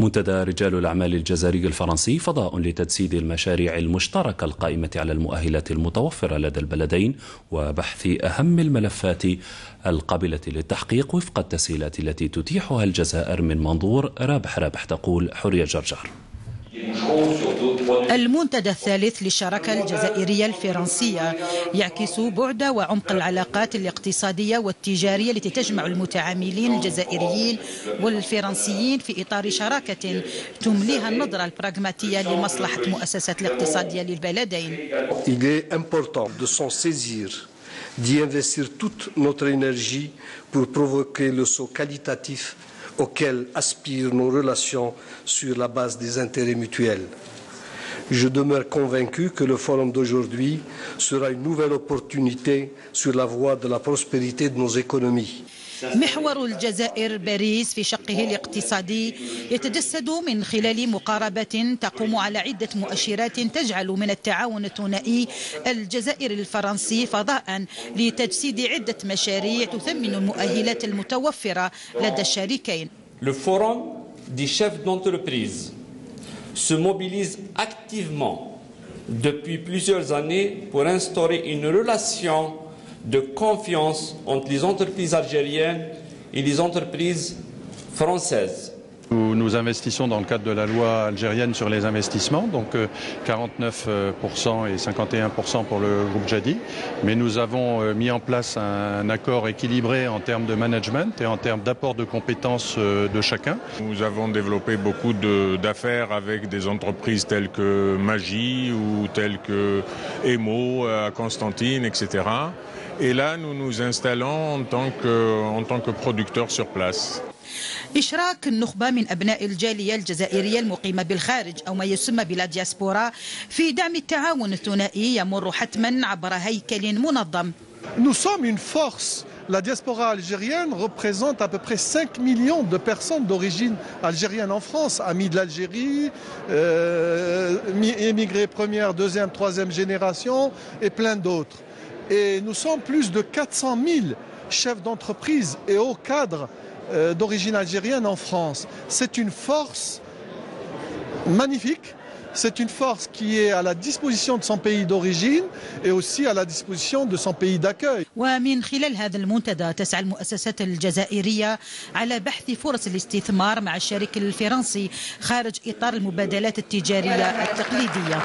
منتدى رجال الأعمال الجزائري الفرنسي فضاء لتجسيد المشاريع المشتركة القائمة على المؤهلات المتوفرة لدى البلدين وبحث أهم الملفات القابلة للتحقيق وفق التسهيلات التي تتيحها الجزائر من منظور رابح رابح تقول حرية جرجر. المنتدى الثالث للشراكة الجزائرية الفرنسية يعكس بعد وعمق العلاقات الاقتصادية والتجارية التي تجمع المتعاملين الجزائريين والفرنسيين في إطار شراكة تمليها النظرة البراغماتية لمصلحة مؤسسات الاقتصادية للبلدين d'y investir toute notre énergie pour provoquer le saut qualitatif auquel aspirent nos relations sur la base des intérêts mutuels. Je demeure convaincu que le forum d'aujourd'hui sera une nouvelle opportunité sur la voie de la prospérité de nos économies. محور الجزائر باريس في شقه الاقتصادي يتجسد من خلال مقاربة تقوم على عدة مؤشرات تجعل من التعاون الثنائي الجزائري الفرنسي فضاء لتجسيد عدة مشاريع تثمن المؤهلات المتوفرة لدى الشريكين. Le forum des chefs d'entreprise se mobilise activement depuis plusieurs années pour instaurer une relation de confiance entre les entreprises algériennes et les entreprises françaises. Nous, investissons dans le cadre de la loi algérienne sur les investissements, donc 49% euh, et 51% pour le groupe Jadi. Mais nous avons euh, mis en place un accord équilibré en termes de management et en termes d'apport de compétences euh, de chacun. Nous avons développé beaucoup d'affaires avec des entreprises telles que Magie ou telles que Emo à Constantine, etc. Et là, nous nous installons en tant que, en tant que producteurs sur place. إشراك النخبة من أبناء الجالية الجزائرية المقيمة بالخارج أو ما يسمى بلا دياسبورا في دعم التعاون الثنائي يمر حتما عبر هيكل منظم Nous sommes une force. La diaspora algérienne représente à peu près 5 millions de personnes d'origine algérienne en France, amis de l'Algérie, euh, émigrés première, deuxième, troisième génération et plein d'autres. Et nous sommes plus de 400 000 chefs d'entreprise et hauts cadres Euh, d'origine algérienne en France. C'est une force magnifique. C'est une force qui est à la disposition de son pays d'origine et aussi à la disposition de son pays d'accueil. ومن خلال هذا المنتدى تسعى المؤسسات الجزائرية على بحث فرص الاستثمار مع الشريك الفرنسي خارج إطار المبادلات التجارية التقليدية